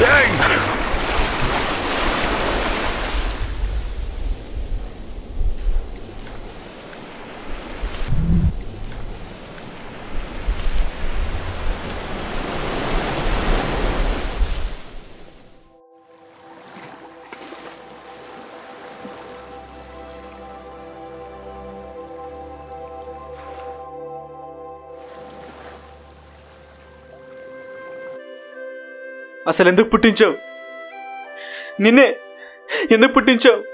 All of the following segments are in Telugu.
Dang! అసలు ఎందుకు పుట్టించావు? నిన్నే ఎందుకు పుట్టించావు?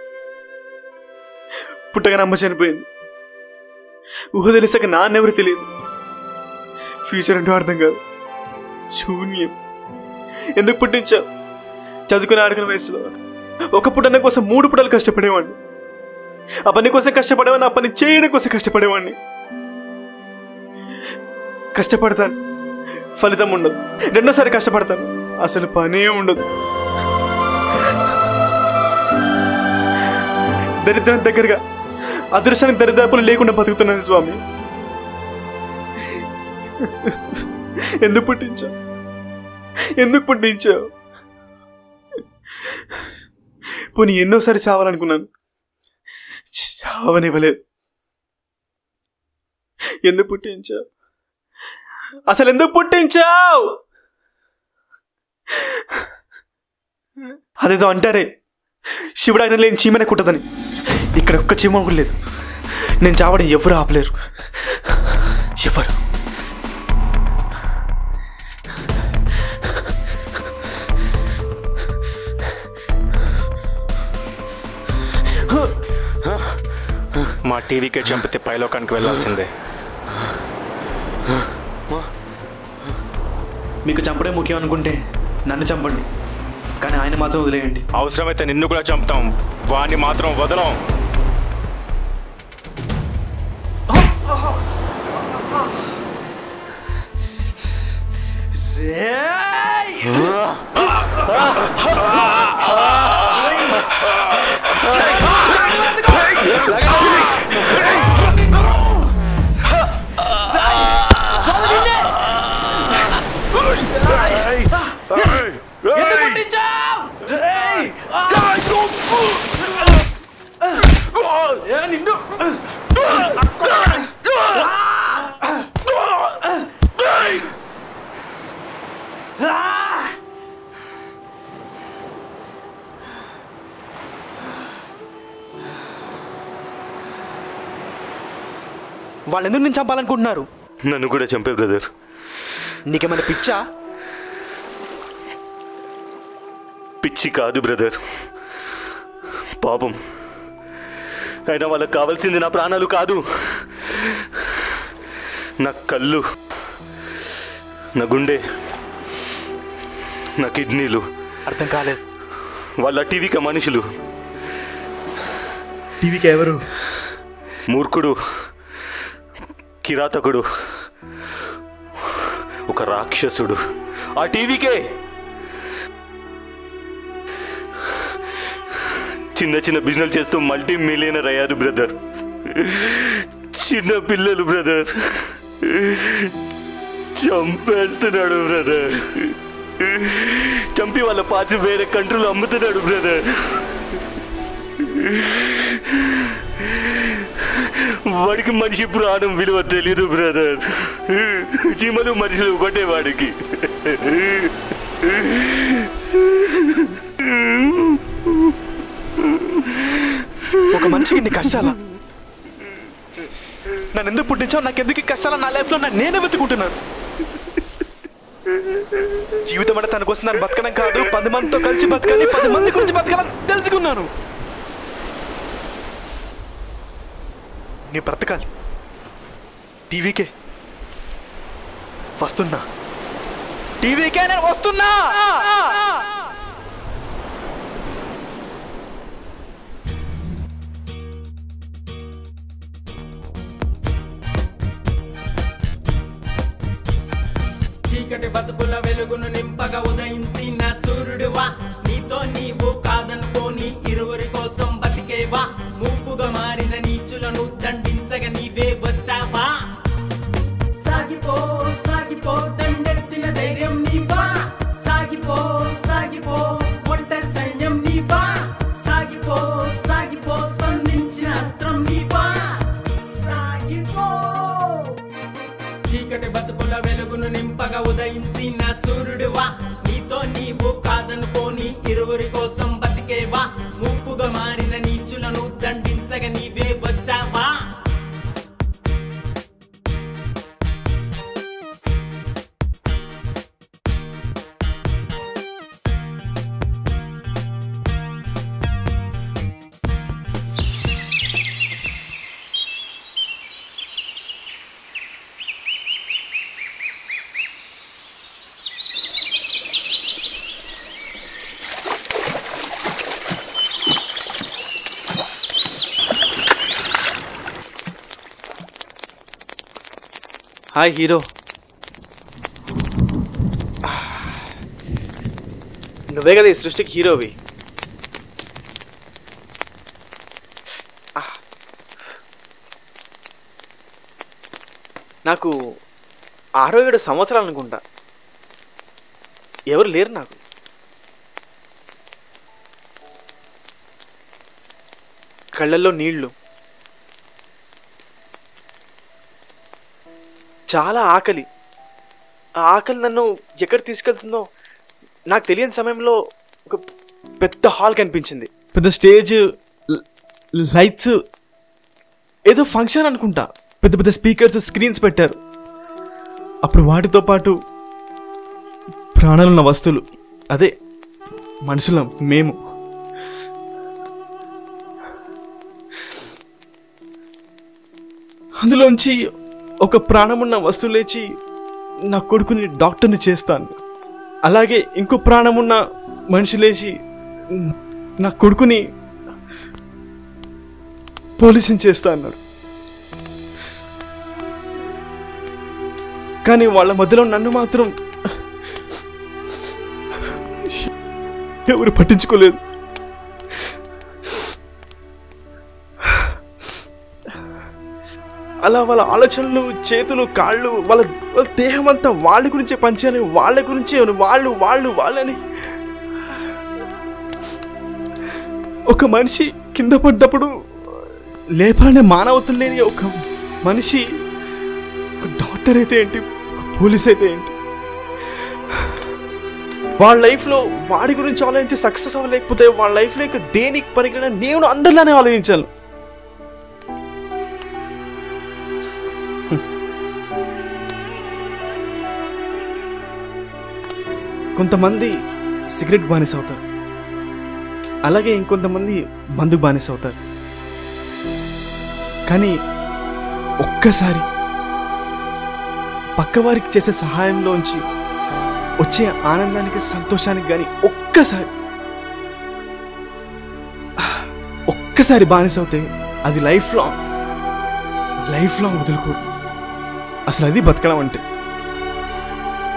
పుట్టగానే అమ్మ చనిపోయింది. ఊహ తెలిసాక నాన్నెవరు తెలియదు. ఫ్యూచర్ అంటూ అర్థం కాదు. శూన్యం. ఎందుకు పుట్టించావు? చదువుకుని ఆడుకునే వయసులో. ఒక పుట్టన్న కోసం మూడు పుటలు కష్టపడేవాడిని. ఆ పని కోసం కష్టపడేవాడిని ఆ పని చేయడం కోసం కష్టపడేవాడిని. కష్టపడతాను. ఫలితం ఉండదు. రెండోసారి కష్టపడతాను. అసలు పనే ఉండదు. దరిద్రం దగ్గరగా అదృష్టానికి దరిదాపులు లేకుండా బతుకుతున్నాను స్వామి. ఎందుకు పుట్టించావు? ఎందుకు పుట్టించావు? పోనీ ఎన్నోసారి చావాలనుకున్నాను. చావనివ్వలేదు. ఎందుకు పుట్టించావు? అసలు ఎందుకు పుట్టించావు? అదేదో అంటారే. శివుడు ఆయన లేని చీమనే కుట్టదని. ఇక్కడ ఒక్క చీమ కూడా లేదు. నేను చావడం ఎవరు ఆపలేరు. ఎవరు? మా టీవీకే చంపితే పైలోకానికి వెళ్ళాల్సిందే. మీకు చంపడం ముఖ్యం అనుకుంటే నన్ను చంపండి. కానీ ఆయన మాత్రం వదిలేయండి. అవసరమైతే నిన్ను కూడా చంపుతాం. వాణ్ణి మాత్రం వదలం. వాళ్ళు ఎందుకు నేను చంపాలనుకుంటున్నారు? నన్ను కూడా చంపే బ్రదర్. నీకేమైనా పిచ్చా? పిచ్చి కాదు బ్రదర్. పాపం. అయినా వాళ్ళకి కావాల్సింది నా ప్రాణాలు కాదు. నా కళ్ళు నా గుండె నా కిడ్నీలు అర్థం కాలేదు. వాళ్ళ టీవీక మనుషులు. టీవీకి ఎవరు? మూర్ఖుడు కిరాతకుడు ఒక రాక్షసుడు. ఆ టీవీకే చిన్న చిన్న బిజినెస్ చేస్తూ మల్టీ మిలియనర్ అయ్యారు బ్రదర్. చిన్న పిల్లలు బ్రదర్. చంపేస్తున్నాడు బ్రదర్. చంపి వాళ్ళ పాచి వేరే కంట్రీలో అమ్ముతున్నాడు బ్రదర్. వాడికి మనిషి ప్రాణం విలువ తెలియదు బ్రదర్. చీమలు మనుషులు ఒకటే వాడికి. ఒక మనిషికి నీ కష్టాలా? నన్ను ఎందుకు పుట్టించావు? నాకు ఎందుకు కష్టాలు? నా లైఫ్లో నన్ను నేనే వెతుకుంటున్నాను. జీవితం అంటే తన కోసం నన్ను బతకడం కాదు. పది మందితో కలిసి బతకాలి. పది మంది గురించి బతకాలని తెలుసుకున్నాను. నీ బ్రతకాలి. టీవీకే వస్తున్నా. టీవీకే నేను వస్తున్నా! బతుకుల వెలుగును నింపగా ఉదయించిన సూర్యుడువా? నీతో నీవు నన్ను నింపగా ఉదయించిన సూర్యుడివా నీతో నీవు కాదనుకోని ఇరువురి కోసం హాయ్ హీరో. నువ్వే కదా ఈ సృష్టికి హీరోవి. నాకు ఆరో ఏడు సంవత్సరాలు అనుకుంటా. ఎవరు లేరు నాకు. కళ్ళల్లో నీళ్ళు. చాలా ఆకలి. ఆ ఆకలి నన్ను ఎక్కడ తీసుకెళ్తుందో నాకు తెలియని సమయంలో ఒక పెద్ద హాల్ కనిపించింది. పెద్ద స్టేజ్ లైట్స్ ఏదో ఫంక్షన్ అనుకుంటా. పెద్ద పెద్ద స్పీకర్స్ స్క్రీన్స్ పెట్టారు. అప్పుడు వాటితో పాటు ప్రాణాలున్న వస్తువులు. అదే మనుషులం మేము. అందులోంచి ఒక ప్రాణమున్న వస్తువు లేచి నా కొడుకుని డాక్టర్ని చేస్తాను. అలాగే ఇంకో ప్రాణమున్న మనిషి లేచి నా కొడుకుని పోలీసుని చేస్తా అన్నాడు. కానీ వాళ్ళ మధ్యలో నన్ను మాత్రం ఎవరు పట్టించుకోలేదు. అలా వాళ్ళ ఆలోచనలు చేతులు కాళ్ళు వాళ్ళ వాళ్ళ దేహం అంతా వాళ్ళ గురించే పంచాలి వాళ్ళ గురించే వాళ్ళు వాళ్ళు వాళ్ళని. ఒక మనిషి కింద పడ్డప్పుడు లేపాలనే మానవతలు లేని ఒక మనిషి డాక్టర్ అయితే ఏంటి పోలీస్ అయితే ఏంటి? వాళ్ళ లైఫ్లో వాడి గురించి ఆలోచించి సక్సెస్ అవ్వలేకపోతే వాళ్ళ లైఫ్లో ఇంకా దేనికి పరిగణ నేను అందరిలానే ఆలోచించాను కొంతమంది సిగరెట్ బానిస అవుతారు అలాగే ఇంకొంతమంది మందు బానిస అవుతారు కానీ ఒక్కసారి పక్కవారికి చేసే సహాయంలోంచి వచ్చే ఆనందానికి సంతోషానికి కానీ ఒక్కసారి ఒక్కసారి బానిస అవుతే అది లైఫ్ లాంగ్ లైఫ్ లాంగ్ వదులుకోరు. అసలు అది బతకడం అంటే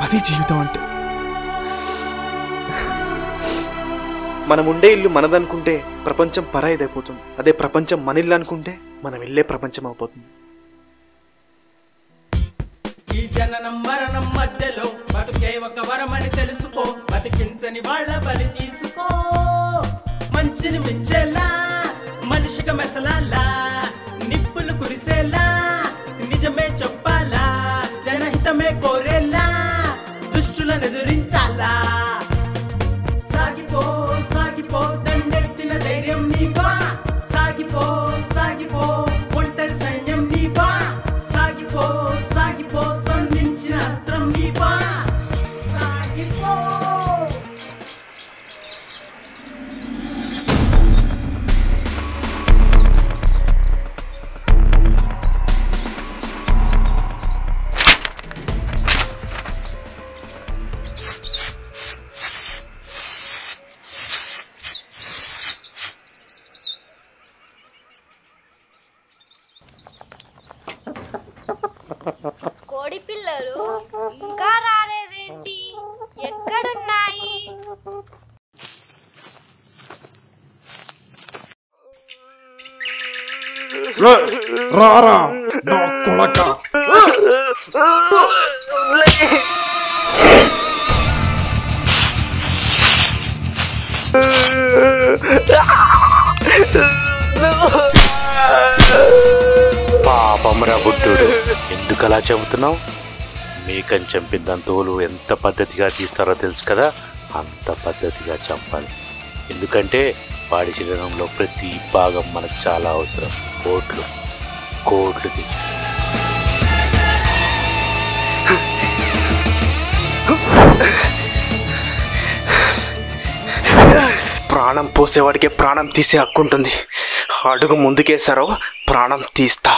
అది జీవితం అంటే. మనం ఉండే ఇల్లు మనదనుకుంటే ప్రపంచం పరాయిదైపోతుంది. అదే ప్రపంచం మన ఇల్లు అనుకుంటే మనం ఇల్లే ప్రపంచం అయిపోతుంది ఈ జననం మరణం మధ్యలో బతుకే ఒక వరమని తెలుసుకో. బతికించని వాళ్ళ బలి తీసుకో. మంచిని మించేలా మనిషిగా మెసలాలా నిప్పులు కురిసేలా నిజమే కోడి పిల్లలు ఇంకా రాలేదేంటి? ఎక్కడున్నాయి? రారా నా కొడక. ఎందుకు అలా చెబుతున్నావు? మేకని చంపిన తోలు ఎంత పద్ధతిగా తీస్తారో తెలుసు కదా? అంత పద్ధతిగా చంపాలి. ఎందుకంటే వాడి శరీరంలో ప్రతి భాగం మనకు చాలా అవసరం. కోట్లు కోట్లు ప్రాణం పోసేవాడికే ప్రాణం తీసే హక్కు ఉంటుంది అడుగు ముందుకేసారో ప్రాణం తీస్తా.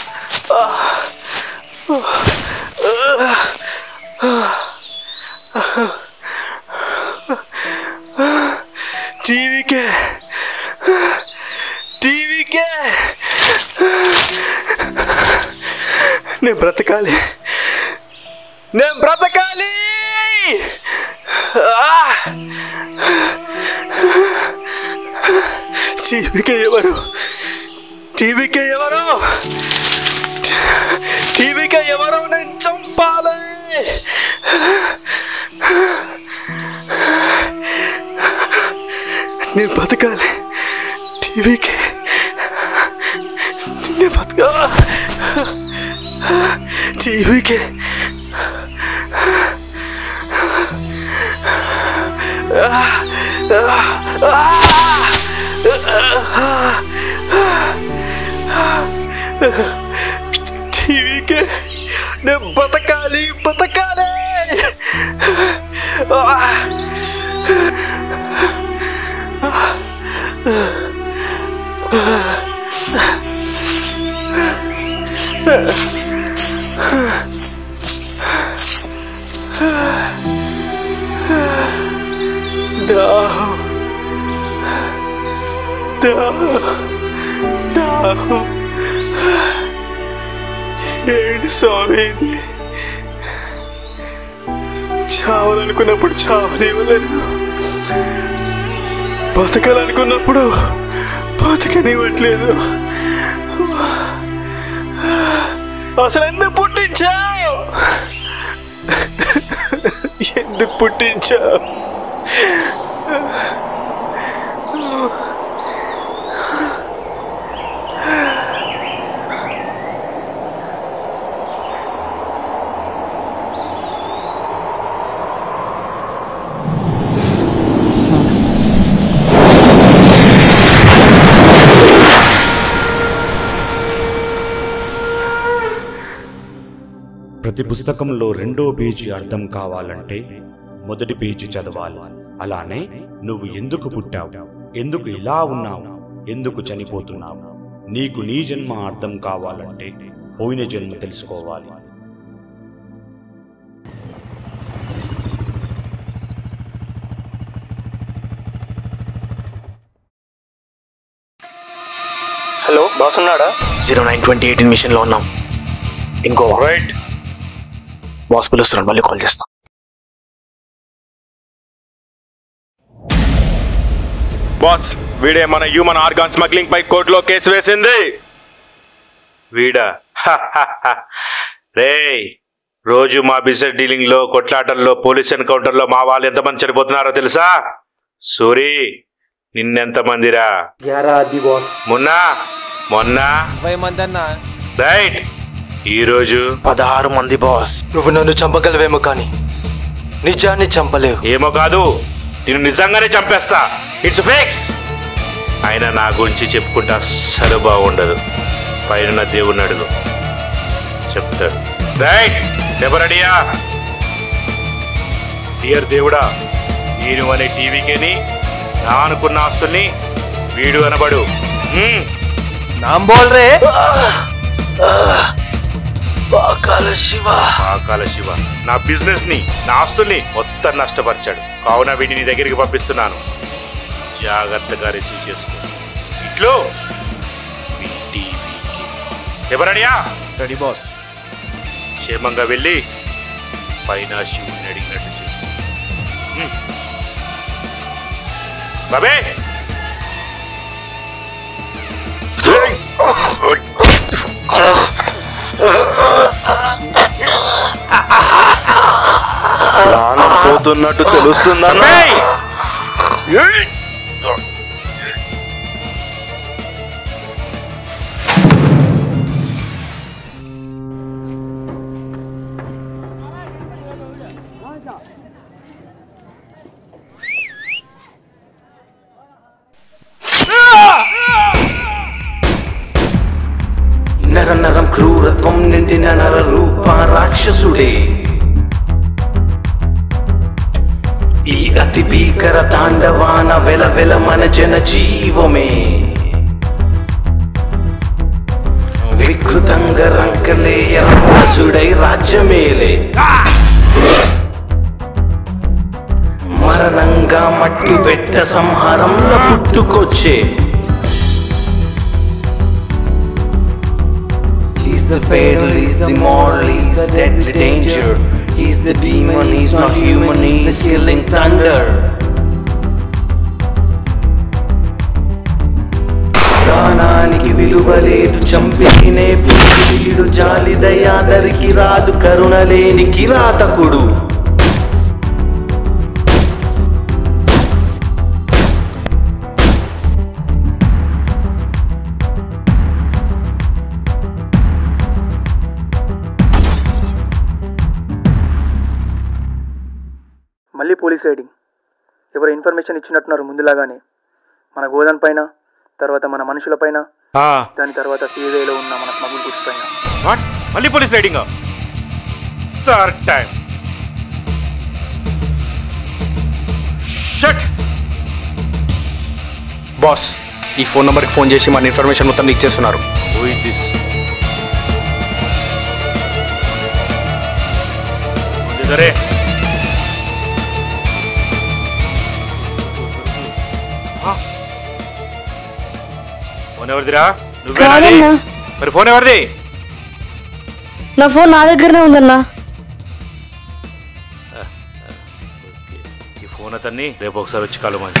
అమ్మా టీవీకే టీవీకే నేను బ్రతకాలి నేను బ్రతకాలి ఆ! టీవీకే ఎవరు టీవీకే ఎవరు టీవీకే ఎవరు నేను చంపాలి నేను బతకాలి టీవీకి నేను బతకాలి టీవీకి టీవీకి నేను బతకాలి బతకాలి దాహం దాహం దాహం ఏంటి స్వామి అనుకున్నప్పుడు చావాలనుకున్నప్పుడు చావనివ్వలేదు బతకాలనుకున్నప్పుడు బతకనివ్వట్లేదు. అసలు ఎందుకు పుట్టించావు? ఎందుకు పుట్టించావు? ప్రతి పుస్తకంలో రెండో పేజీ అర్థం కావాలంటే మొదటి పేజీ చదవాలి. అలానే నువ్వు ఎందుకు పుట్టావు? ఎందుకు ఇలా ఉన్నావు? ఎందుకు చనిపోతున్నావు? నీకు నీ జన్మ అర్థం కావాలంటే పోయిన జన్మ తెలుసుకోవాలి. హలో బాస్ ఉన్నాడా? జీరో నైన్ ట్వంటీ ఎయిటీన్ మిషన్లో ఉన్నాం. ఇంకో రైట్ బాస్ పిలుస్తున్నాడు మళ్ళీ కాల్ చేస్తాం. బాస్ వీడే మన హ్యూమన్ ఆర్గాన్ స్మగ్లింగ్ పై కోర్టులో కేసు వేసింది. వీడా? రే రోజు మా బిజినెస్ డీలింగ్లో కొట్లాటల్లో పోలీస్ ఎన్కౌంటర్లో మా వాళ్ళు ఎంతమంది చనిపోతున్నారో తెలుసా? సూరి నిన్నెంతమందిరా? మొన్న మొన్న? రైట్. ఈరోజు పదహారు మంది బాస్. నువ్వు నన్ను చంపగలవేమో కానీ నిజాన్ని చంపలేవు. ఏమో కాదు నేను నిజంగానే చంపేస్తా. ఇట్స్ ఫిక్స్ ఆయన నా గురించి చెప్పుకుంటే అస్సలు బాగుండదు. పైన దేవుని అడుగు. చెప్తాడు. రైట్ ఎవరడియా డియర్ దేవుడా నేను అనే టీవీకేని నా అనుకున్న ఆస్తుల్ని వీడు అనబడు. హ్మ్. నామ్ బోల్ రే పాకాల శివ. పాకాల శివ. నా బిజినెస్ని నా ఆస్తుల్ని మొత్తం నష్టపరిచాడు. కావున వీడిని నీ దగ్గరికి పంపిస్తున్నాను. జాగ్రత్తగా రిసీవ్ చేసుకో. ఇట్లో ఎవరడియా రెడీ బాస్ క్షేమంగా వెళ్ళి పైన శివుని అడిగినట్టు హ్మ్. బాబే! ప్రాణం పోతున్నట్టు తెలుస్తుందన్నా. He's the deadly danger. He's the demon, he's not human, he's killing thunder. ప్రాణానికి విలువ లేదు చంపినే పీడు జాలి దయాదరికి రాదు కరుణ లేని కిరాతకుడు రైడింగ్ ఎవరు ఇన్ఫర్మేషన్ ఇచ్చినట్టున్నారు ముందులాగానే. మన గోదాన్ పైన తర్వాత మన మనుషుల పైన దాని తర్వాత సీవేలో ఉన్న మన స్మగుల్ గుడ్స్ పైన. వాట్? మళ్ళీ police raiding third time. Shut. Boss ఈ ఫోన్ నెంబర్కి ఫోన్ చేసి మన ఇన్ఫర్మేషన్ మొత్తం లీక్ చేస్తున్నారు. హూ ఇస్ దిస్ ముందుదరే ఫోన్ ఎవరిదిరా? కాదన్నా. మరి ఫోన్ ఎవరిది నా ఫోన్ నా దగ్గరనే ఉందన్నా ఓకే. ఈ ఫోన్ అతన్ని రేపు ఒకసారి వచ్చి కలవమని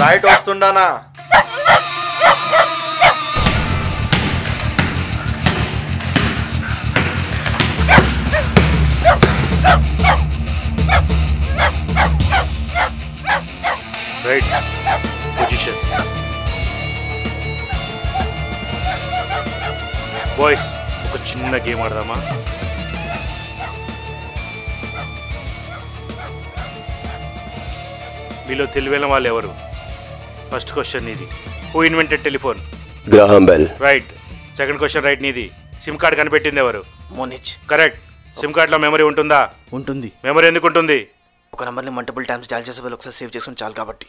రైట్ వస్తుండానా బాయ్స్ ఒక చిన్న గేమ్ ఆడదామా? మీలో తెలివైన వాళ్ళు ఎవరు? ఫస్ట్ క్వశ్చన్ నీది who invented telephone Graham Bell right second question right నీది. సిమ్ కార్డ్ కనిపెట్టింది ఎవరు? మోనిచ్ కరెక్ట్ సిమ్ కార్డ్లో మెమరీ ఉంటుందా? ఉంటుంది. మెమరీ ఎందుకు ఉంటుంది? ఒక నెంబర్ని మల్టిపుల్ టైమ్స్ డయల్ చేసే వాళ్ళు ఒకసారి సేవ్ చేసుకుని చాలు కాబట్టి.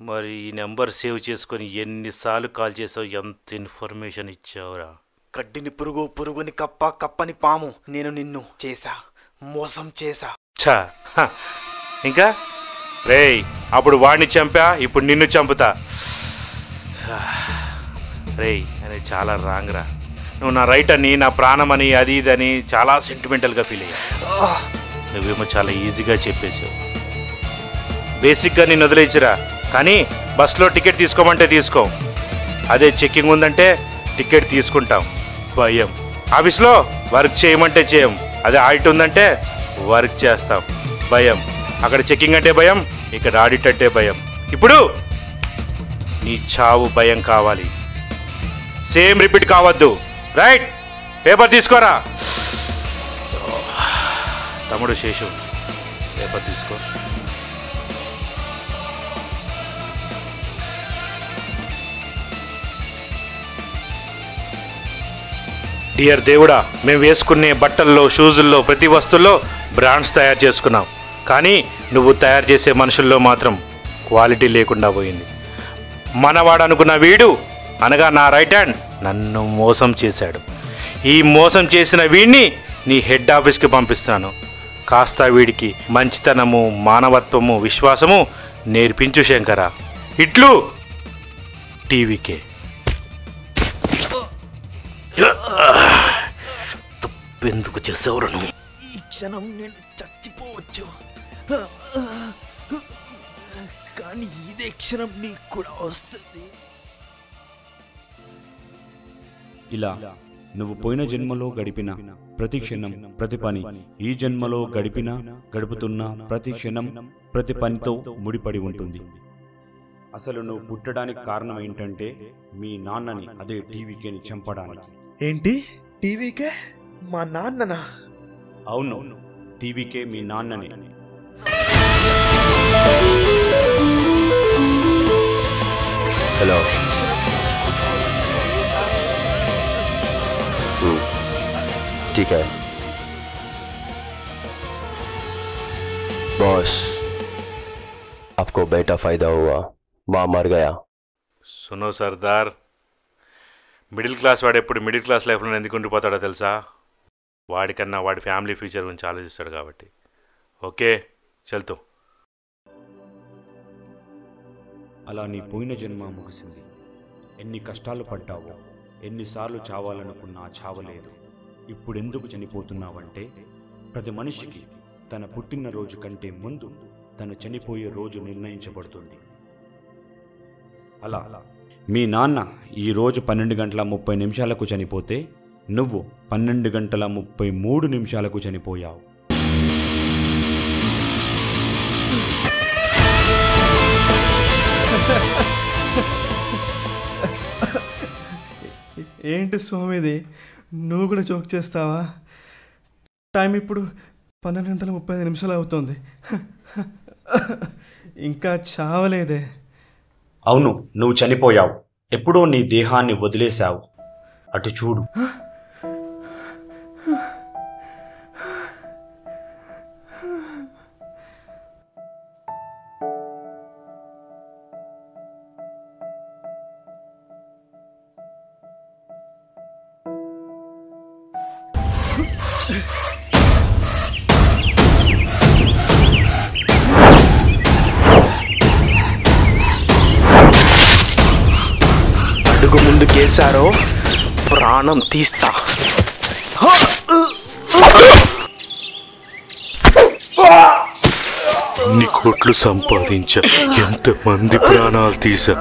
మరి ఈ నెంబర్ సేవ్ చేసుకొని ఎన్నిసార్లు కాల్ చేసావు? ఎంత ఇన్ఫర్మేషన్ ఇచ్చావురా? గడ్డిని పురుగు పురుగుని కప్ప కప్పని పాము. నేను నిన్ను చేసా మోసం చేసా ఛా హ. ఇంకా? రేయ్ అప్పుడు వాడిని చంపా ఇప్పుడు నిన్ను చంపుతా. రేయ్ అది చాలా రాంగ్ రా. నువ్వు నా రైట్ అని నా ప్రాణం అని అది ఇది అని చాలా సెంటిమెంటల్గా ఫీల్ అయ్యా నువ్వేమో చాలా ఈజీగా చెప్పేసావు బేసిక్గా నేను వదిలేచ్చిరా కానీ బస్సులో టికెట్ తీసుకోమంటే తీసుకో. అదే చెక్కింగ్ ఉందంటే టికెట్ తీసుకుంటాం. భయం. ఆఫీస్లో వర్క్ చేయమంటే చేయం. అదే ఆడిట్ ఉందంటే వర్క్ చేస్తాం. భయం. అక్కడ చెక్కింగ్ అంటే భయం ఇక్కడ ఆడిట్ అంటే భయం. ఇప్పుడు నీ చావు భయం కావాలి. సేమ్ రిపీట్ కావద్దు. రైట్? పేపర్ తీసుకోరా? తమ్ముడు శేషు పేపర్ తీసుకో. డియర్ దేవుడా మేము వేసుకునే బట్టల్లో షూజుల్లో ప్రతి వస్తువుల్లో బ్రాండ్స్ తయారు చేసుకున్నాం. కానీ నువ్వు తయారు చేసే మనుషుల్లో మాత్రం క్వాలిటీ లేకుండా పోయింది. మనవాడు అనుకున్న వీడు అనగా నా రైట్ హ్యాండ్ నన్ను మోసం చేశాడు. ఈ మోసం చేసిన వీడిని నీ హెడ్ ఆఫీస్కి పంపిస్తాను. కాస్త వీడికి మంచితనము మానవత్వము విశ్వాసము నేర్పించు శంకర. ఇట్లు టీవీకే. తప్పెందుకు చేసేవరు నువ్వు? ఈ క్షణం నేను చచ్చిపోవచ్చు. కానీ ఇదే క్షణం నీకు కూడా వస్తుంది. ఇలా నువ్వు పోయిన జన్మలో గడిపిన ప్రతి క్షణం ప్రతి పని ఈ జన్మలో గడిపిన గడుపుతున్న ప్రతి క్షణం ప్రతి పనితో ముడిపడి ఉంటుంది. అసలు నువ్వు పుట్టడానికి కారణం ఏంటంటే మీ నాన్నని అదే టీవీకేని చంపడానికి. ఏంటి? టీవీకే? మా నాన్ననా అవును టీవీకే మీ నాన్నని हेलो हम्म, ठीक है बॉस आपको बेटा फायदा हुआ माँ मर गया సునో సర్దార్ మిడిల్ క్లాస్ వాడు ఎప్పుడు మిడిల్ క్లాస్ లైఫ్లో ఎందుకు ఉండిపోతాడో తెలుసా వాడికన్నా వాడి ఫ్యామిలీ ఫ్యూచర్ గురించి ఆలోచిస్తాడు కాబట్టి. ఓకే చల్తో. అలా నీ పోయిన జన్మ ముగిసింది. ఎన్ని కష్టాలు పడ్డావో ఎన్నిసార్లు చావాలనుకున్నా చావలేదు ఇప్పుడెందుకు చనిపోతున్నావంటే ప్రతి మనిషికి తన పుట్టినరోజు కంటే ముందు తను చనిపోయే రోజు నిర్ణయించబడుతుంది. అలా మీ నాన్న ఈ రోజు పన్నెండు గంటల ముప్పై నిమిషాలకు చనిపోతే నువ్వు పన్నెండు గంటల ముప్పై మూడు నిమిషాలకు చనిపోయావు. ఏంటి స్వామిది నువ్వు కూడా జోక్ చేస్తావా? టైం ఇప్పుడు పన్నెండు గంటల ముప్పై ఐదు నిమిషాలు అవుతుంది. ఇంకా చావలేదే. అవును నువ్వు చనిపోయావు. ఎప్పుడో నీ దేహాన్ని వదిలేశావు. అటు చూడు. ముందుకేశారో ప్రాణం తీస్తా. ఎన్ని కోట్లు సంపాదించా ఎంతమంది ప్రాణాలు తీసా.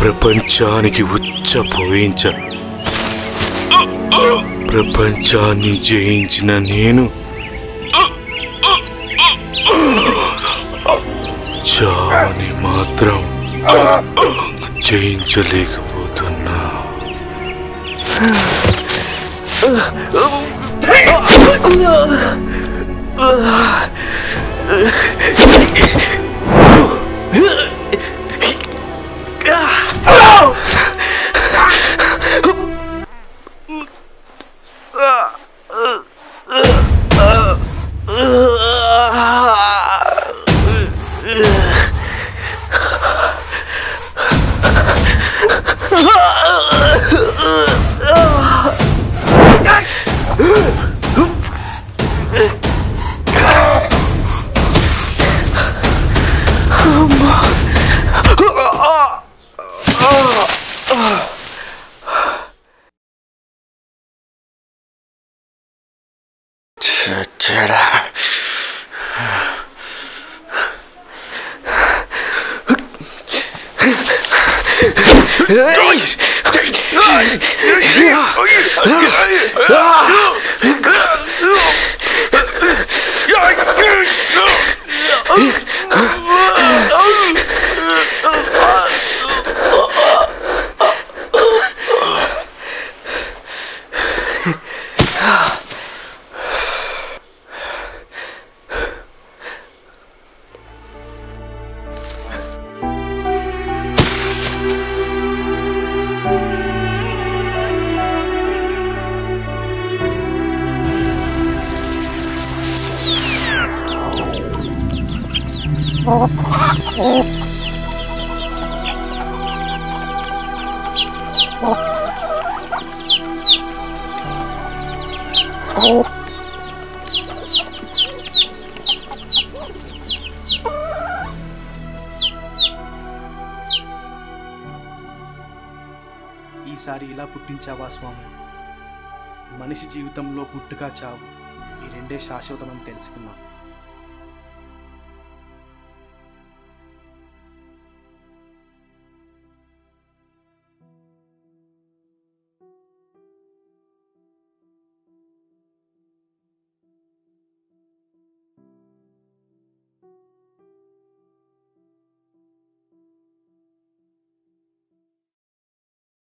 ప్రపంచానికి ఉచ్చపోయించ ప్రపంచాన్ని జయించిన నేను చావని మాత్రం జయించలేకపోతున్నా Oh, ఈసారి ఇలా పుట్టించావా స్వామి? మనిషి జీవితంలో పుట్టుక చావు. ఈ రెండే శాశ్వతమని తెలుసుకున్నాం.